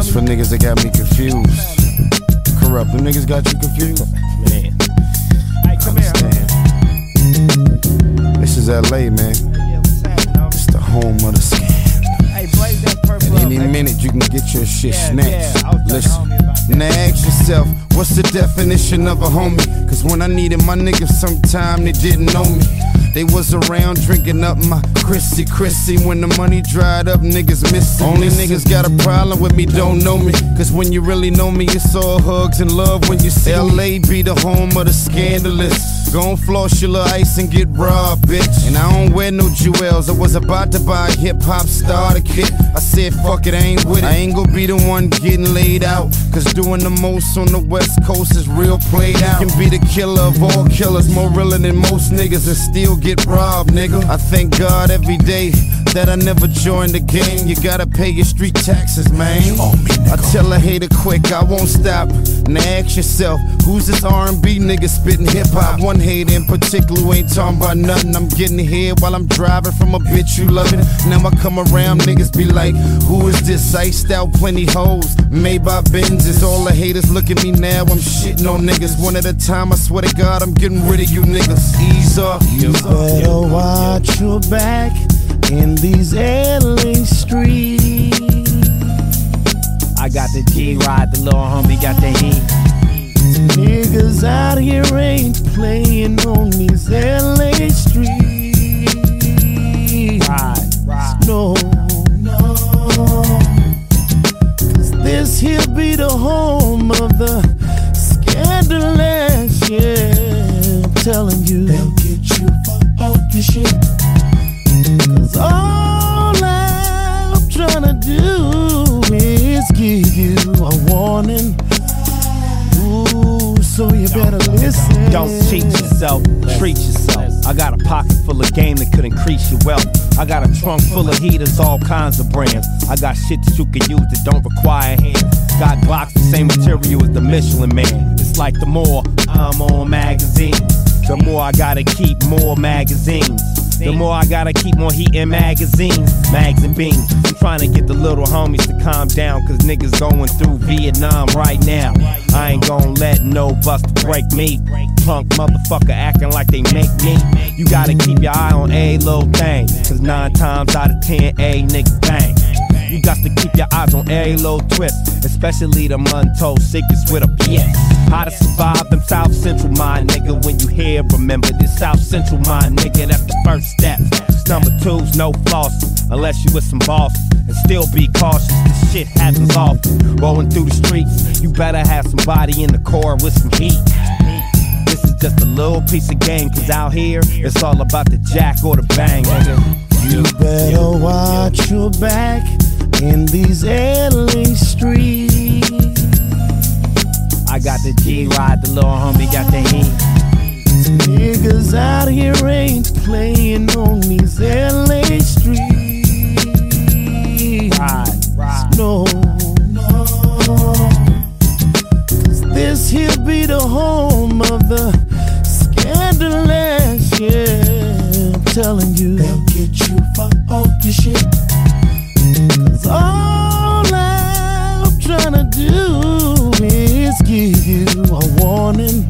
This for niggas that got me confused. Kurupt. Them niggas got you confused? Man. Hey, come here. Understand. This is LA, man. Yeah, what's happening, It's the home of the scam. Hey, blaze that purple At any minute, you can get your shit snatched. yeah, I Listen. homie. Now ask yourself, what's the definition of a homie? Cause when I needed my niggas sometime, they didn't know me. They was around drinking up my Chrissy Chrissy. When the money dried up, niggas miss Only niggas got a problem with me, don't know me. Cause when you really know me, it's all hugs and love when you see LA be the home of the scandalous. Gon' floss your little ice and get robbed, bitch. And I don't wear no jewels. I was about to buy a hip hop starter kit. I said, fuck it, I ain't with it. I ain't gon' be the one getting laid out. Cause doing the most on the West Coast is real played out. Can be the killer of all killers, more realer than most niggas, and still get robbed, nigga. I thank God every day that I never joined the game. You gotta pay your street taxes, man. I tell a hater quick, I won't stop. Now ask yourself, who's this R&B nigga spitting hip hop? One hater in particular ain't talking about nothing. I'm getting ahead while I'm driving from a bitch you loving. Now I come around, niggas be like, who is this? Iced out plenty hoes, made by Benzes. All the haters look at me now, I'm shitting on niggas. One at a time, I swear to God, I'm getting rid of you niggas. Ease up. You better watch your back in these LA streets. I got the G ride, the little homie got the heat. Niggas out here ain't playing on these LA streets. Better listen. Don't cheat yourself, treat yourself. I got a pocket full of game that could increase your wealth. I got a trunk full of heaters, all kinds of brands. I got shit that you can use that don't require hands. Got blocks the same material as the Michelin man. It's like the more I'm on magazines, the more I gotta keep more magazines. The more I gotta keep more heat in magazines, mags and beans. I'm trying to get the little homies to calm down, cause niggas going through Vietnam right now. I ain't gon' let no buster break me. Punk motherfucker acting like they make me. You gotta keep your eye on a little thing, cause nine times out of ten, a nigga bang. You got to keep your eyes on every little twist, especially the untold secrets with a PS. How to survive them South Central mind, nigga. When you hear, remember this South Central mind, nigga. That's the first step. Number two's no floss, unless you with some boss. And still be cautious, this shit happens often. Rolling through the streets, you better have somebody in the car with some heat. This is just a little piece of game, cause out here, it's all about the jack or the bang, nigga. You better watch your back in these LA streets. I got the G ride, the little homie got the heat. Niggas out here ain't playing on these LA streets. Ride, ride. No, this here be the home of the scandalous. Yeah, I'm telling you. They'll get you for all your shit. Warning.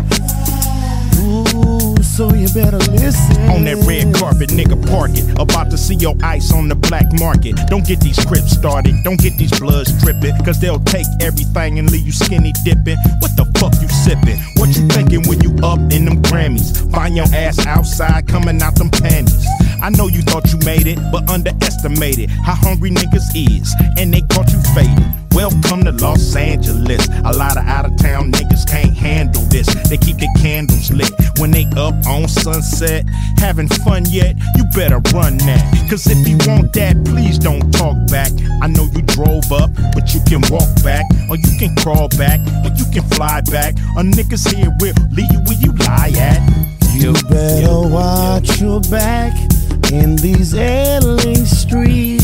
Ooh, so you better listen. On that red carpet, nigga, park it. About to see your ice on the black market. Don't get these crips started, don't get these bloods dripping. Cause they'll take everything and leave you skinny dipping. What the fuck you sipping? What you thinking when you up in them Grammys? Find your ass outside coming out them panties. I know you thought you made it, but underestimated how hungry niggas is. And they caught you faded. Welcome to Los Angeles. A lot of out of town niggas can't handle this. They keep their candles lit when they up on sunset. Having fun yet? You better run that. Cause if you want that, please don't talk back. I know you drove up, but you can walk back, or you can crawl back, or you can fly back. A niggas here will leave you where you lie at. You better watch your back in these LA streets.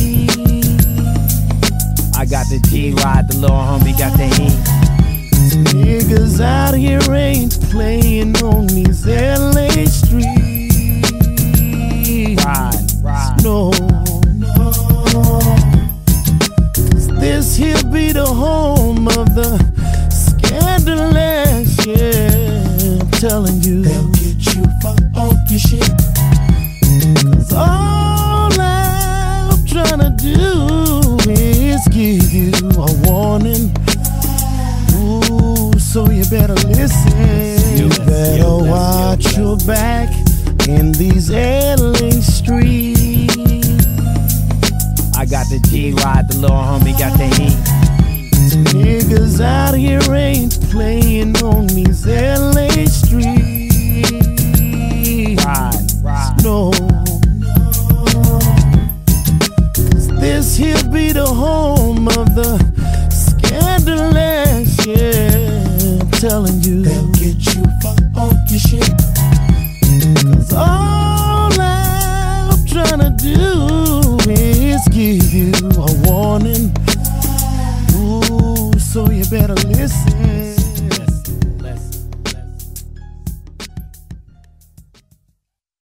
I got the G ride, the little homie got the heat. Niggas out here ain't playing on these LA streets. Ride, ride. No, this here be the home of the scandalous. Yeah, I'm telling you. They'll get you for all your shit. Better listen. You better watch your back in these LA streets. I got the G ride, the little homie got the heat. Niggas out here ain't playing on these